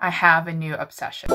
I have a new obsession.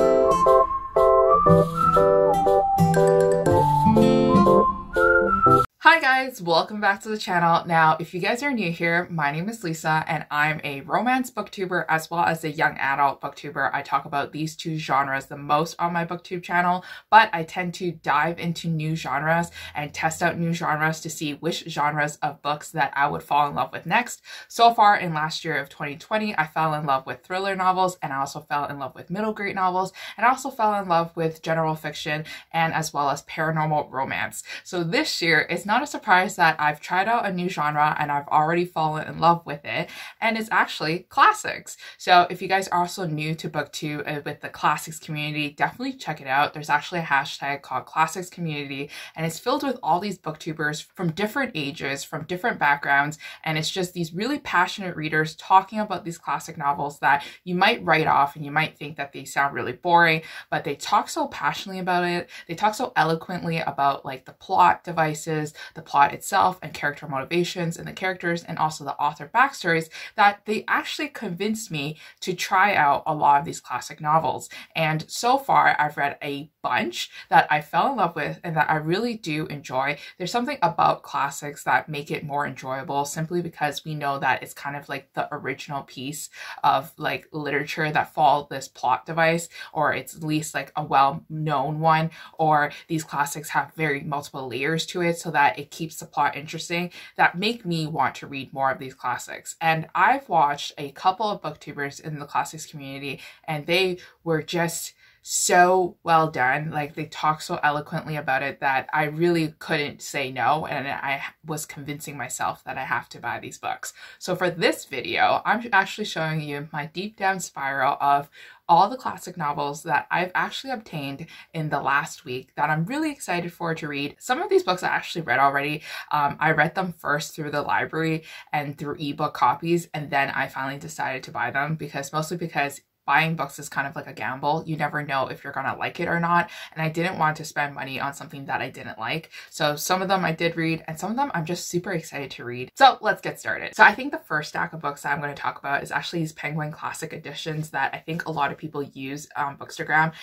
Hi guys, welcome back to the channel. Now, if you guys are new here, my name is Lisa and I'm a romance booktuber as well as a young adult booktuber. I talk about these two genres the most on my booktube channel, but I tend to dive into new genres and test out new genres to see which genres of books that I would fall in love with next. So far in last year of 2020, I fell in love with thriller novels and I also fell in love with middle grade novels and I also fell in love with general fiction and as well as paranormal romance. So this year, is not not a surprise that I've tried out a new genre and I've already fallen in love with it, and it's actually classics. So if you guys are also new to booktube uh, with the classics community, definitely check it out. There's actually a hashtag called classics community, and it's filled with all these booktubers from different ages, from different backgrounds, and it's just these really passionate readers talking about these classic novels that you might write off and you might think that they sound really boring, but they talk so passionately about it. They talk so eloquently about like the plot devices, the plot itself and character motivations and the characters and also the author backstories that they actually convinced me to try out a lot of these classic novels. And so far, I've read a bunch that I fell in love with and that I really do enjoy. There's something about classics that make it more enjoyable simply because we know that it's kind of like the original piece of like literature that follow this plot device or it's at least like a well-known one or these classics have very multiple layers to it so that it keeps the plot interesting that make me want to read more of these classics. And I've watched a couple of booktubers in the classics community and they were just so well done. Like they talk so eloquently about it that I really couldn't say no. And I was convincing myself that I have to buy these books. So for this video, I'm actually showing you my deep down spiral of all the classic novels that I've actually obtained in the last week that I'm really excited for to read. Some of these books I actually read already. Um, I read them first through the library and through ebook copies, and then I finally decided to buy them because mostly because buying books is kind of like a gamble. You never know if you're going to like it or not. And I didn't want to spend money on something that I didn't like. So some of them I did read and some of them I'm just super excited to read. So let's get started. So I think the first stack of books that I'm going to talk about is actually these Penguin Classic editions that I think a lot of people use on Bookstagram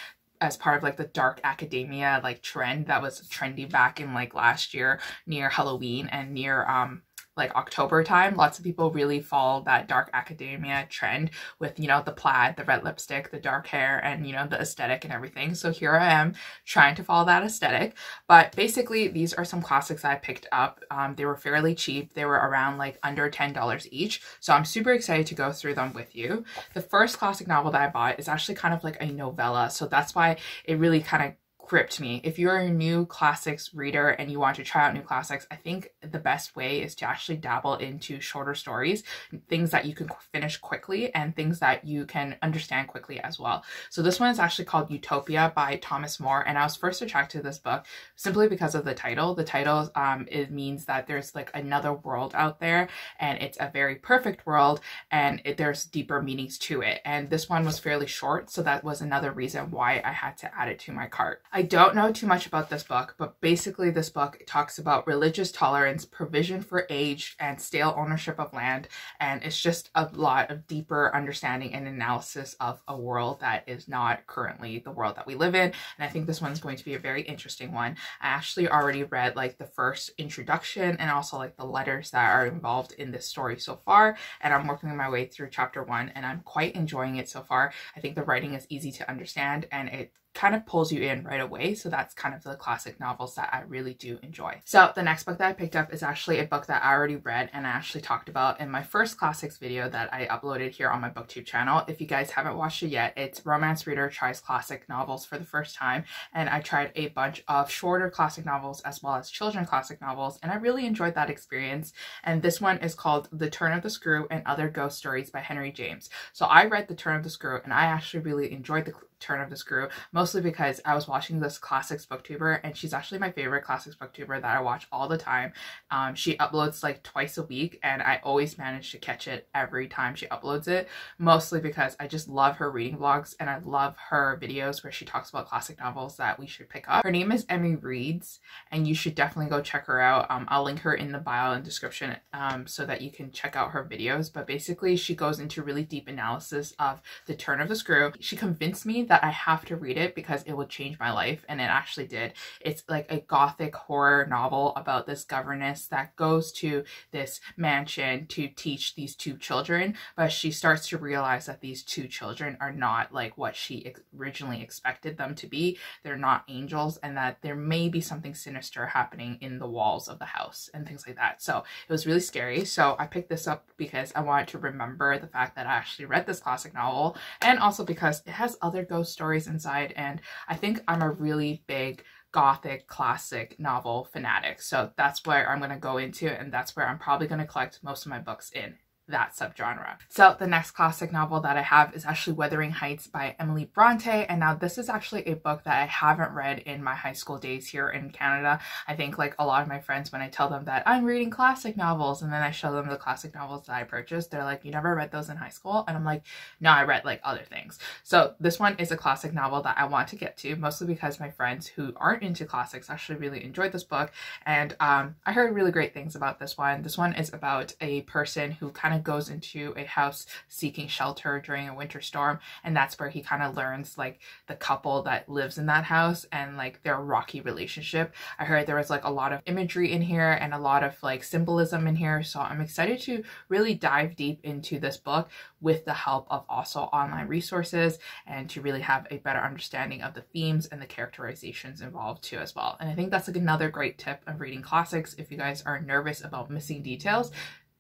as part of like the dark academia like trend that was trendy back in like last year near Halloween and near um like October time, lots of people really follow that dark academia trend with, you know, the plaid, the red lipstick, the dark hair, and, you know, the aesthetic and everything. So here I am trying to follow that aesthetic. But basically, these are some classics I picked up. Um, they were fairly cheap. They were around like under $10 each. So I'm super excited to go through them with you. The first classic novel that I bought is actually kind of like a novella. So that's why it really kind of gripped me. If you're a new classics reader and you want to try out new classics, I think the best way is to actually dabble into shorter stories, things that you can finish quickly and things that you can understand quickly as well. So this one is actually called Utopia by Thomas More and I was first attracted to this book simply because of the title. The title um, it means that there's like another world out there and it's a very perfect world and it, there's deeper meanings to it. And this one was fairly short so that was another reason why I had to add it to my cart. Don't know too much about this book, but basically this book talks about religious tolerance, provision for age, and stale ownership of land. And it's just a lot of deeper understanding and analysis of a world that is not currently the world that we live in. And I think this one's going to be a very interesting one. I actually already read like the first introduction and also like the letters that are involved in this story so far. And I'm working my way through chapter one and I'm quite enjoying it so far. I think the writing is easy to understand and it kind of pulls you in right away. So that's kind of the classic novels that I really do enjoy. So the next book that I picked up is actually a book that I already read and I actually talked about in my first classics video that I uploaded here on my booktube channel. If you guys haven't watched it yet, it's Romance Reader Tries Classic Novels for the first time. And I tried a bunch of shorter classic novels as well as children classic novels. And I really enjoyed that experience. And this one is called The Turn of the Screw and Other Ghost Stories by Henry James. So I read The Turn of the Screw and I actually really enjoyed the Turn of the Screw, mostly because I was watching this classics booktuber and she's actually my favorite classics booktuber that I watch all the time. Um, she uploads like twice a week and I always manage to catch it every time she uploads it, mostly because I just love her reading vlogs and I love her videos where she talks about classic novels that we should pick up. Her name is Emmie Reads and you should definitely go check her out. Um, I'll link her in the bio and description um, so that you can check out her videos. But basically she goes into really deep analysis of The Turn of the Screw. She convinced me that I have to read it because it would change my life and it actually did. It's like a gothic horror novel about this governess that goes to this mansion to teach these two children, but she starts to realize that these two children are not like what she ex originally expected them to be. They're not angels and that there may be something sinister happening in the walls of the house and things like that. So it was really scary. So I picked this up because I wanted to remember the fact that I actually read this classic novel and also because it has other ghost stories inside and I think I'm a really big gothic classic novel fanatic. So that's where I'm going to go into and that's where I'm probably going to collect most of my books in that subgenre. So the next classic novel that I have is actually Wuthering Heights by Emily Bronte. And now this is actually a book that I haven't read in my high school days here in Canada. I think like a lot of my friends, when I tell them that I'm reading classic novels and then I show them the classic novels that I purchased, they're like, you never read those in high school? And I'm like, no, I read like other things. So this one is a classic novel that I want to get to, mostly because my friends who aren't into classics actually really enjoyed this book. And um, I heard really great things about this one. This one is about a person who kind of goes into a house seeking shelter during a winter storm and that's where he kind of learns like the couple that lives in that house and like their rocky relationship. I heard there was like a lot of imagery in here and a lot of like symbolism in here so I'm excited to really dive deep into this book with the help of also online resources and to really have a better understanding of the themes and the characterizations involved too as well. And I think that's like another great tip of reading classics if you guys are nervous about missing details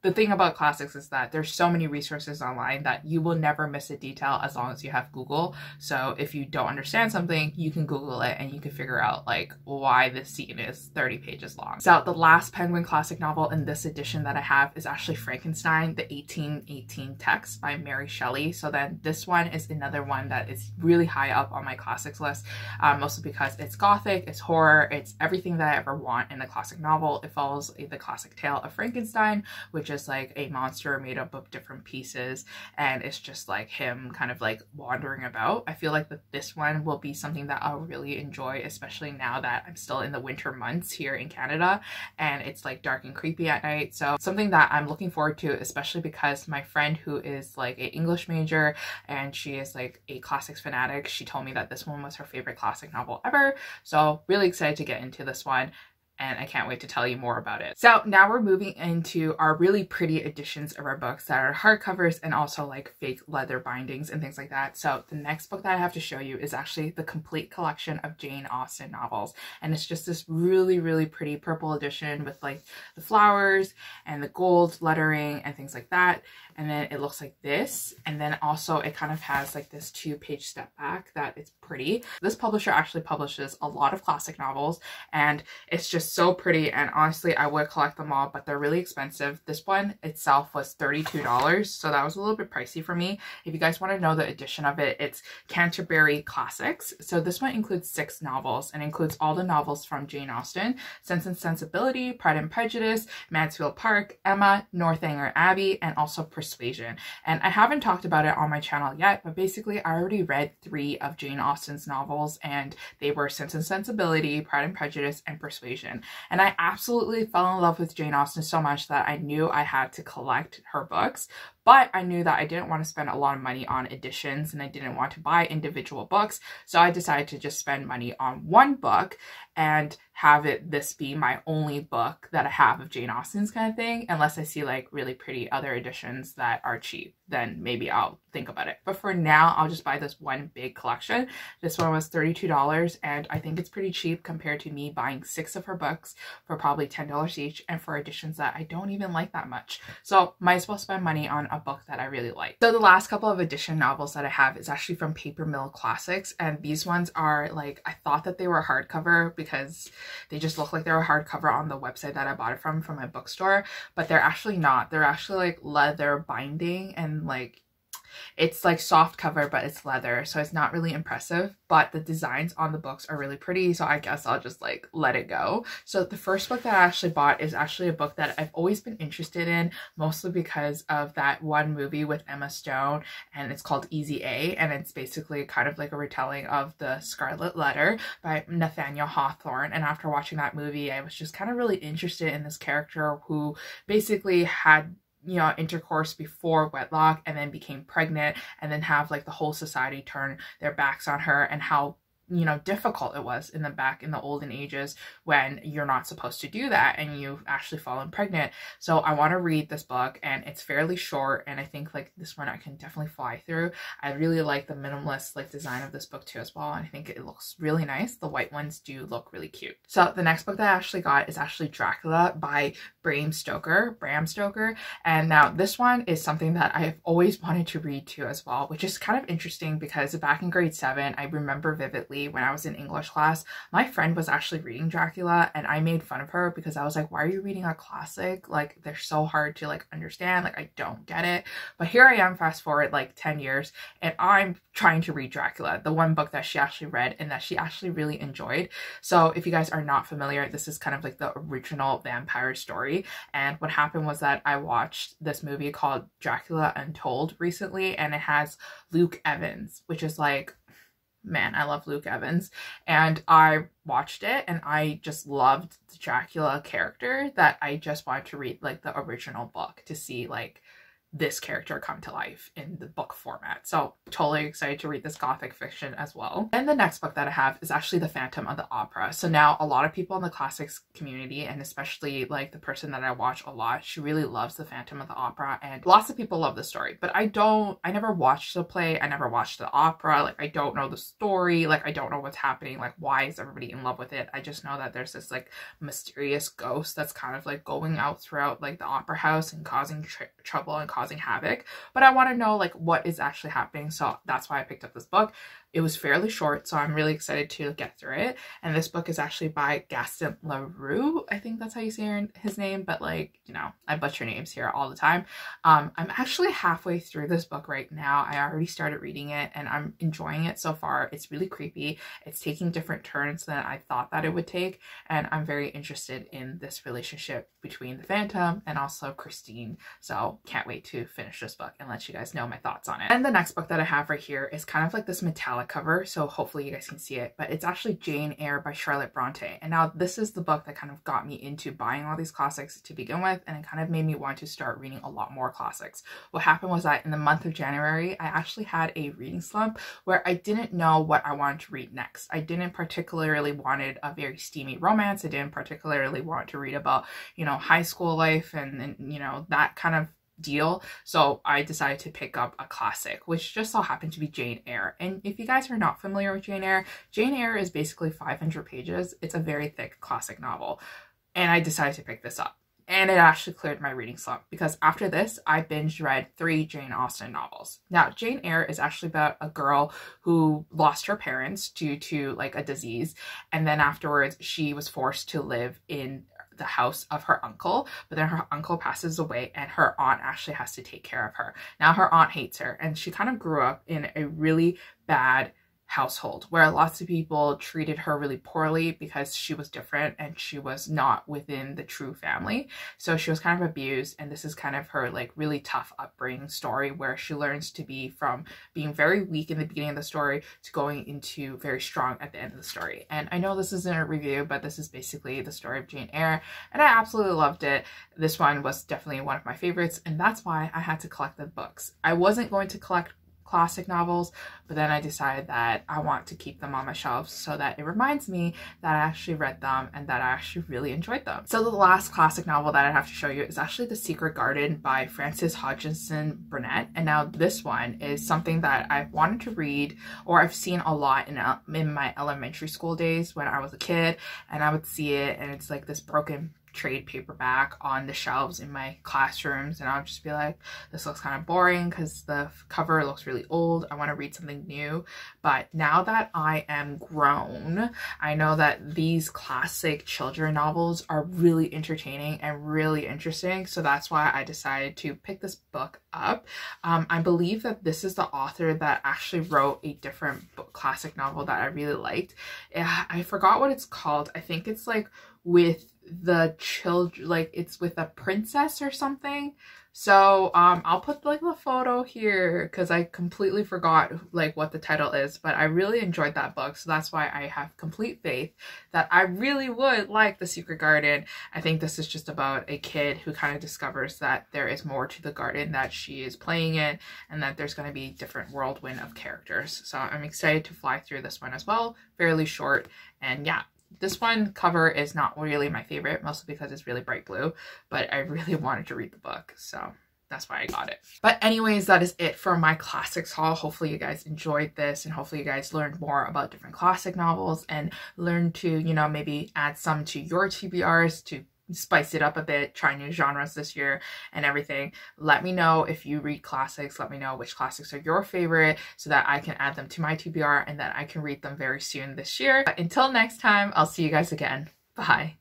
the thing about classics is that there's so many resources online that you will never miss a detail as long as you have Google. So if you don't understand something, you can Google it and you can figure out like why this scene is 30 pages long. So the last Penguin classic novel in this edition that I have is actually Frankenstein, the 1818 text by Mary Shelley. So then this one is another one that is really high up on my classics list, um, mostly because it's gothic, it's horror, it's everything that I ever want in a classic novel. It follows the classic tale of Frankenstein, which just like a monster made up of different pieces and it's just like him kind of like wandering about. I feel like that this one will be something that I'll really enjoy, especially now that I'm still in the winter months here in Canada and it's like dark and creepy at night. So something that I'm looking forward to, especially because my friend who is like a English major and she is like a classics fanatic, she told me that this one was her favorite classic novel ever. So really excited to get into this one and I can't wait to tell you more about it. So now we're moving into our really pretty editions of our books that are hardcovers and also like fake leather bindings and things like that. So the next book that I have to show you is actually the complete collection of Jane Austen novels. And it's just this really, really pretty purple edition with like the flowers and the gold lettering and things like that and then it looks like this. And then also it kind of has like this two page step back that it's pretty. This publisher actually publishes a lot of classic novels and it's just so pretty. And honestly i would collect them all but they're really expensive. This one itself was 32 dollars so that was a little bit pricey for me. If you guys want to know the edition of it it's canterbury classics. So this one includes six novels and includes all the novels from jane austen sense and sensibility pride and prejudice mansfield park emma northanger abbey and also Persuasion. And I haven't talked about it on my channel yet, but basically I already read three of Jane Austen's novels and they were Sense and Sensibility, Pride and Prejudice, and Persuasion. And I absolutely fell in love with Jane Austen so much that I knew I had to collect her books, but I knew that I didn't want to spend a lot of money on editions and I didn't want to buy individual books. So I decided to just spend money on one book and have it this be my only book that I have of Jane Austen's kind of thing, unless I see like really pretty other editions that are cheap, then maybe I'll think about it. But for now, I'll just buy this one big collection. This one was $32 and I think it's pretty cheap compared to me buying six of her books for probably $10 each and for editions that I don't even like that much. So might as well spend money on a book that I really like. So the last couple of edition novels that I have is actually from Paper Mill Classics and these ones are like, I thought that they were hardcover because they just look like they're a hardcover on the website that I bought it from, from my bookstore, but they're actually not. They're actually like leather binding and like It's like soft cover, but it's leather, so it's not really impressive, but the designs on the books are really pretty, so I guess I'll just like let it go. So the first book that I actually bought is actually a book that I've always been interested in, mostly because of that one movie with Emma Stone, and it's called Easy A, and it's basically kind of like a retelling of the Scarlet Letter by Nathaniel Hawthorne, and after watching that movie, I was just kind of really interested in this character who basically had you know intercourse before wedlock and then became pregnant and then have like the whole society turn their backs on her and how you know difficult it was in the back in the olden ages when you're not supposed to do that and you've actually fallen pregnant. So i want to read this book and it's fairly short and i think like this one i can definitely fly through. I really like the minimalist like design of this book too as well and i think it looks really nice. The white ones do look really cute. So the next book that i actually got is actually dracula by bram stoker bram stoker. And now this one is something that i've always wanted to read too as well which is kind of interesting because back in grade seven i remember vividly when I was in English class, my friend was actually reading Dracula and I made fun of her because I was like, why are you reading a classic? Like they're so hard to like understand. Like I don't get it. But here I am fast forward like 10 years and I'm trying to read Dracula, the one book that she actually read and that she actually really enjoyed. So if you guys are not familiar, this is kind of like the original vampire story. And what happened was that I watched this movie called Dracula Untold recently and it has Luke Evans, which is like man, I love Luke Evans. And I watched it and I just loved the Dracula character that I just wanted to read like the original book to see like this character come to life in the book format. So totally excited to read this gothic fiction as well. And the next book that I have is actually The Phantom of the Opera. So now a lot of people in the classics community and especially like the person that I watch a lot, she really loves The Phantom of the Opera and lots of people love the story, but I don't, I never watched the play. I never watched the opera. Like I don't know the story. Like I don't know what's happening. Like why is everybody in love with it? I just know that there's this like mysterious ghost that's kind of like going out throughout like the opera house and causing tr trouble and causing causing havoc, but I want to know like what is actually happening. So that's why I picked up this book. It was fairly short, so I'm really excited to get through it. And this book is actually by Gaston Leroux. I think that's how you say his name, but like, you know, I butcher names here all the time. Um, I'm actually halfway through this book right now. I already started reading it and I'm enjoying it so far. It's really creepy. It's taking different turns than I thought that it would take. And I'm very interested in this relationship between the Phantom and also Christine. So can't wait to finish this book and let you guys know my thoughts on it. And the next book that I have right here is kind of like this metallic cover, so hopefully you guys can see it, but it's actually Jane Eyre by Charlotte Bronte. And now this is the book that kind of got me into buying all these classics to begin with, and it kind of made me want to start reading a lot more classics. What happened was that in the month of January, I actually had a reading slump where I didn't know what I wanted to read next. I didn't particularly wanted a very steamy romance. I didn't particularly want to read about, you know, high school life and, and you know, that kind of deal. So I decided to pick up a classic, which just so happened to be Jane Eyre. And if you guys are not familiar with Jane Eyre, Jane Eyre is basically 500 pages. It's a very thick classic novel. And I decided to pick this up. And it actually cleared my reading slump because after this, I binge read three Jane Austen novels. Now, Jane Eyre is actually about a girl who lost her parents due to like a disease. And then afterwards, she was forced to live in the house of her uncle, but then her uncle passes away and her aunt actually has to take care of her. Now her aunt hates her and she kind of grew up in a really bad household where lots of people treated her really poorly because she was different and she was not within the true family. So she was kind of abused and this is kind of her like really tough upbringing story where she learns to be from being very weak in the beginning of the story to going into very strong at the end of the story. And I know this isn't a review, but this is basically the story of Jane Eyre and I absolutely loved it. This one was definitely one of my favorites and that's why I had to collect the books. I wasn't going to collect classic novels, but then I decided that I want to keep them on my shelves so that it reminds me that I actually read them and that I actually really enjoyed them. So the last classic novel that I have to show you is actually The Secret Garden by Frances Hodgson Burnett. And now this one is something that I've wanted to read or I've seen a lot in, uh, in my elementary school days when I was a kid and I would see it and it's like this broken trade paperback on the shelves in my classrooms and I'll just be like this looks kind of boring because the cover looks really old. I want to read something new. But now that I am grown I know that these classic children novels are really entertaining and really interesting so that's why I decided to pick this book up. Um, I believe that this is the author that actually wrote a different book, classic novel that I really liked. I forgot what it's called. I think it's like with the children like it's with a princess or something. So um i'll put like the photo here because i completely forgot like what the title is but i really enjoyed that book. So that's why i have complete faith that i really would like the secret garden. I think this is just about a kid who kind of discovers that there is more to the garden that she is playing in and that there's going to be different whirlwind of characters. So i'm excited to fly through this one as well. Fairly short and yeah this one cover is not really my favorite, mostly because it's really bright blue, but I really wanted to read the book, so that's why I got it. But anyways, that is it for my classics haul. Hopefully you guys enjoyed this and hopefully you guys learned more about different classic novels and learned to, you know, maybe add some to your TBRs to spice it up a bit, try new genres this year and everything. Let me know if you read classics. Let me know which classics are your favorite so that I can add them to my TBR and that I can read them very soon this year. But until next time, I'll see you guys again. Bye.